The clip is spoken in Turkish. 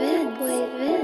Vince. Boy